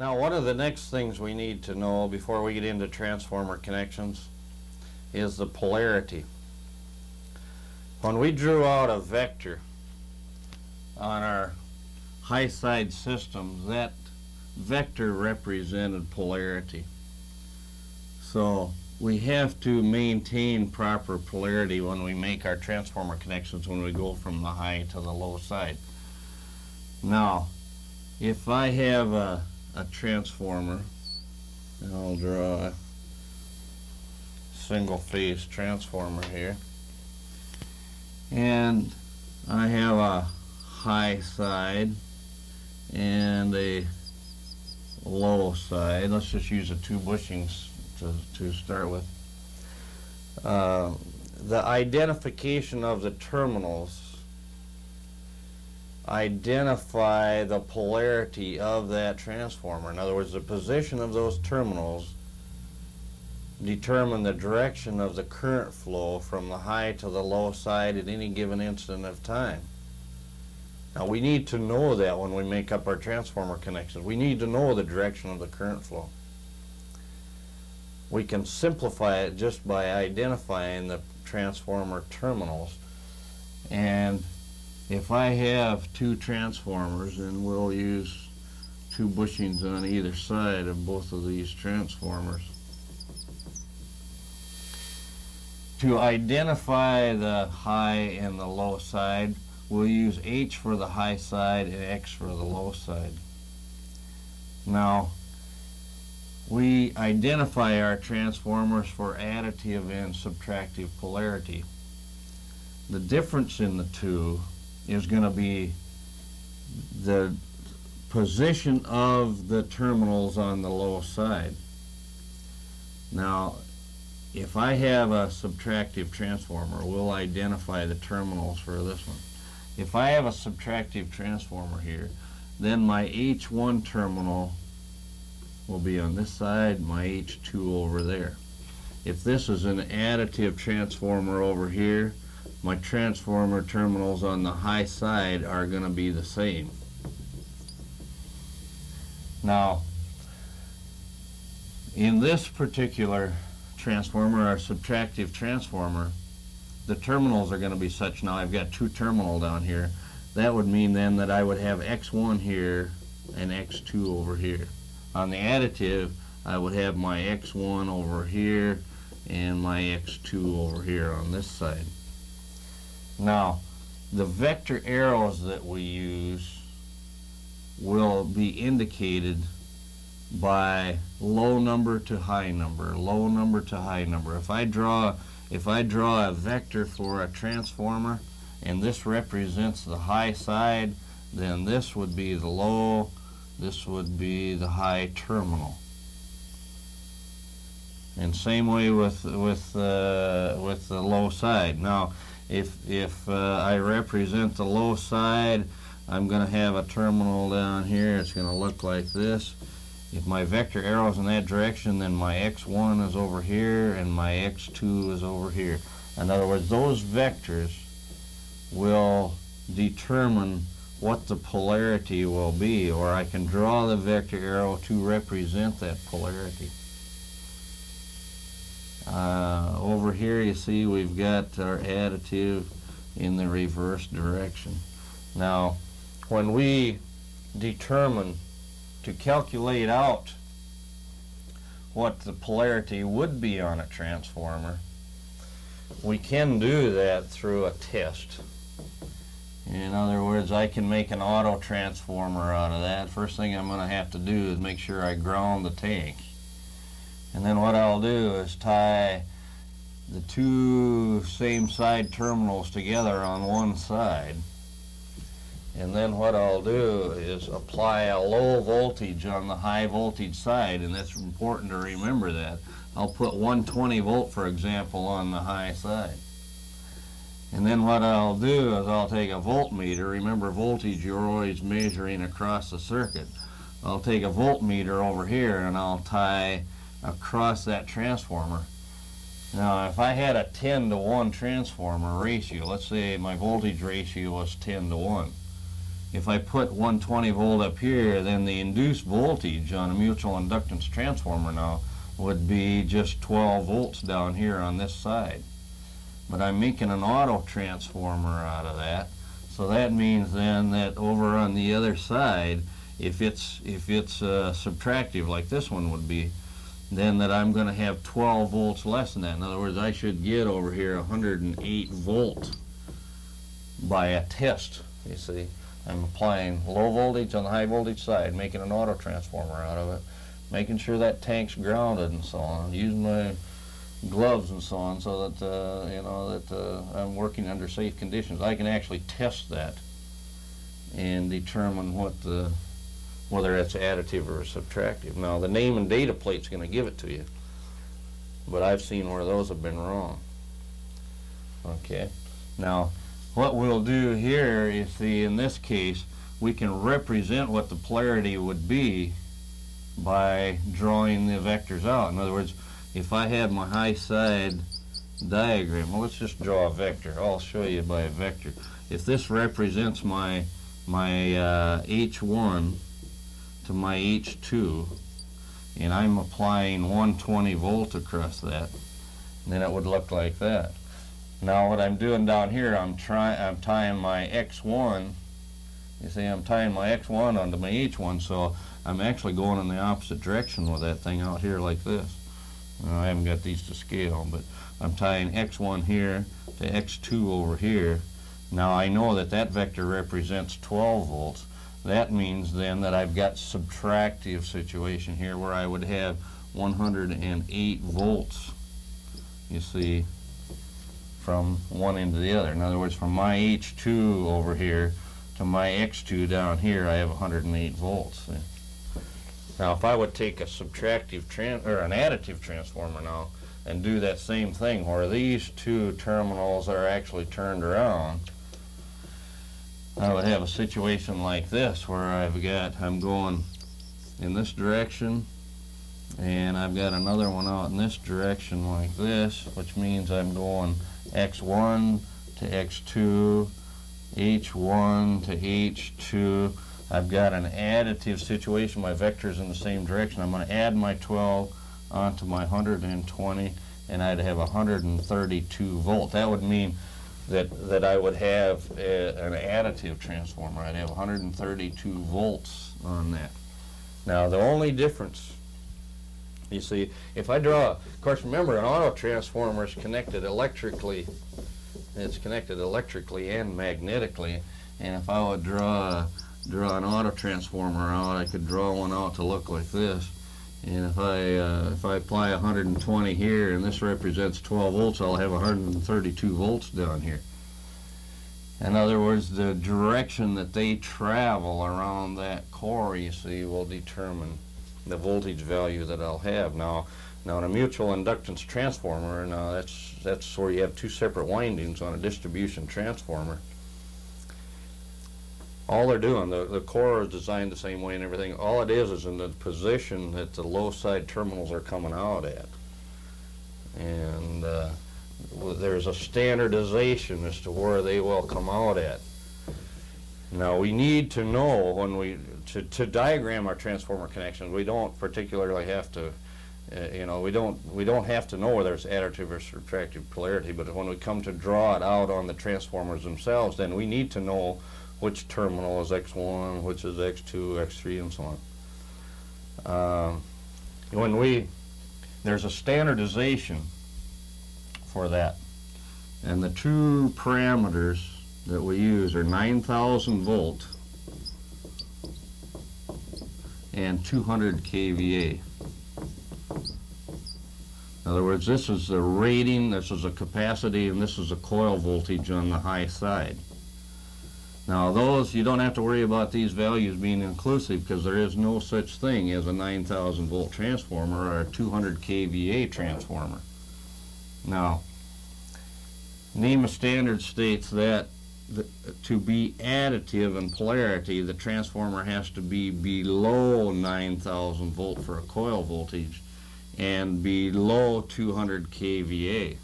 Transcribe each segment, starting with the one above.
Now, one of the next things we need to know before we get into transformer connections is the polarity. When we drew out a vector on our high side systems, that vector represented polarity. So we have to maintain proper polarity when we make our transformer connections when we go from the high to the low side. Now, if I have a a transformer. And I'll draw a single phase transformer here. And I have a high side and a low side. Let's just use the two bushings to, to start with. Uh, the identification of the terminals identify the polarity of that transformer. In other words, the position of those terminals determine the direction of the current flow from the high to the low side at any given instant of time. Now we need to know that when we make up our transformer connections. We need to know the direction of the current flow. We can simplify it just by identifying the transformer terminals and if I have two transformers and we'll use two bushings on either side of both of these transformers. To identify the high and the low side we'll use H for the high side and X for the low side. Now we identify our transformers for additive and subtractive polarity. The difference in the two is going to be the position of the terminals on the low side. Now, if I have a subtractive transformer, we'll identify the terminals for this one. If I have a subtractive transformer here, then my H1 terminal will be on this side, my H2 over there. If this is an additive transformer over here, my transformer terminals on the high side are going to be the same. Now, in this particular transformer, our subtractive transformer, the terminals are going to be such now I've got two terminal down here. That would mean then that I would have X1 here and X2 over here. On the additive, I would have my X1 over here and my X2 over here on this side. Now, the vector arrows that we use will be indicated by low number to high number, low number to high number. If I draw if I draw a vector for a transformer and this represents the high side, then this would be the low, this would be the high terminal. And same way with with uh, with the low side. Now, if, if uh, I represent the low side, I'm going to have a terminal down here. It's going to look like this. If my vector arrow is in that direction, then my x1 is over here and my x2 is over here. In other words, those vectors will determine what the polarity will be, or I can draw the vector arrow to represent that polarity. Uh, over here you see we've got our additive in the reverse direction. Now when we determine to calculate out what the polarity would be on a transformer, we can do that through a test. In other words, I can make an auto transformer out of that. First thing I'm going to have to do is make sure I ground the tank. And then what I'll do is tie the two same side terminals together on one side. And then what I'll do is apply a low voltage on the high voltage side, and that's important to remember that. I'll put 120 volt, for example, on the high side. And then what I'll do is I'll take a voltmeter. Remember voltage, you're always measuring across the circuit. I'll take a voltmeter over here and I'll tie across that transformer. Now if I had a 10 to 1 transformer ratio, let's say my voltage ratio was 10 to 1, if I put 120 volt up here, then the induced voltage on a mutual inductance transformer now would be just 12 volts down here on this side. But I'm making an auto transformer out of that. So that means then that over on the other side, if it's if it's uh, subtractive like this one would be, then that I'm going to have 12 volts less than that. In other words, I should get over here 108 volt by a test, you see. I'm applying low voltage on the high voltage side, making an auto transformer out of it, making sure that tank's grounded and so on, using my gloves and so on so that, uh, you know, that uh, I'm working under safe conditions. I can actually test that and determine what the, whether it's additive or subtractive. Now, the name and data plate's going to give it to you, but I've seen where those have been wrong. Okay. Now, what we'll do here is see, in this case, we can represent what the polarity would be by drawing the vectors out. In other words, if I had my high side diagram, well, let's just draw a vector. I'll show you by a vector. If this represents my my uh, H1 to my H2, and I'm applying 120 volt across that, then it would look like that. Now what I'm doing down here, I'm trying, I'm tying my X1. You see, I'm tying my X1 onto my H1, so I'm actually going in the opposite direction with that thing out here like this. Now, I haven't got these to scale, but I'm tying X1 here to X2 over here. Now I know that that vector represents 12 volts. That means then that I've got subtractive situation here where I would have 108 volts. You see, from one end to the other. In other words, from my H2 over here to my X2 down here, I have 108 volts. Now, if I would take a subtractive or an additive transformer now and do that same thing where these two terminals are actually turned around, I would have a situation like this where I've got, I'm going in this direction and I've got another one out in this direction like this, which means I'm going x1 to x2, h1 to h2. I've got an additive situation. My vector's in the same direction. I'm going to add my 12 onto my 120, and I'd have 132 volt. That would mean that, that I would have a, an additive transformer. I'd have 132 volts on that. Now, the only difference you see, if I draw, of course, remember an auto transformer is connected electrically. It's connected electrically and magnetically. And if I would draw draw an auto transformer out, I could draw one out to look like this. And if I uh, if I apply 120 here, and this represents 12 volts, I'll have 132 volts down here. In other words, the direction that they travel around that core, you see, will determine the voltage value that I'll have. Now, now in a mutual inductance transformer, now that's that's where you have two separate windings on a distribution transformer. All they're doing, the, the core is designed the same way and everything. All it is is in the position that the low side terminals are coming out at. And uh, there's a standardization as to where they will come out at. Now we need to know when we to, to diagram our transformer connections, we don't particularly have to, uh, you know, we don't we don't have to know whether it's additive or subtractive polarity. But when we come to draw it out on the transformers themselves, then we need to know which terminal is X1, which is X2, X3, and so on. Um, when we there's a standardization for that, and the two parameters that we use are 9,000 volt and 200 kVA. In other words, this is the rating, this is a capacity, and this is a coil voltage on the high side. Now those, you don't have to worry about these values being inclusive because there is no such thing as a 9,000 volt transformer or a 200 kVA transformer. Now, NEMA standard states that the, to be additive in polarity, the transformer has to be below 9,000 volt for a coil voltage and below 200 kVA.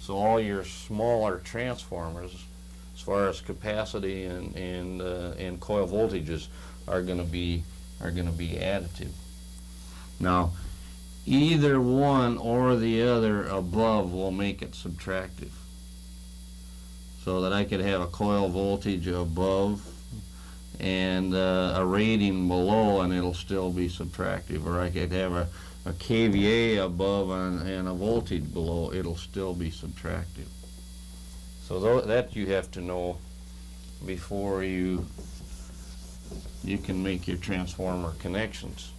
So all your smaller transformers, as far as capacity and, and, uh, and coil voltages are gonna be, are gonna be additive. Now, either one or the other above will make it subtractive. So that I could have a coil voltage above and uh, a rating below and it'll still be subtractive. Or I could have a, a KVA above and, and a voltage below, it'll still be subtractive. So that you have to know before you you can make your transformer connections.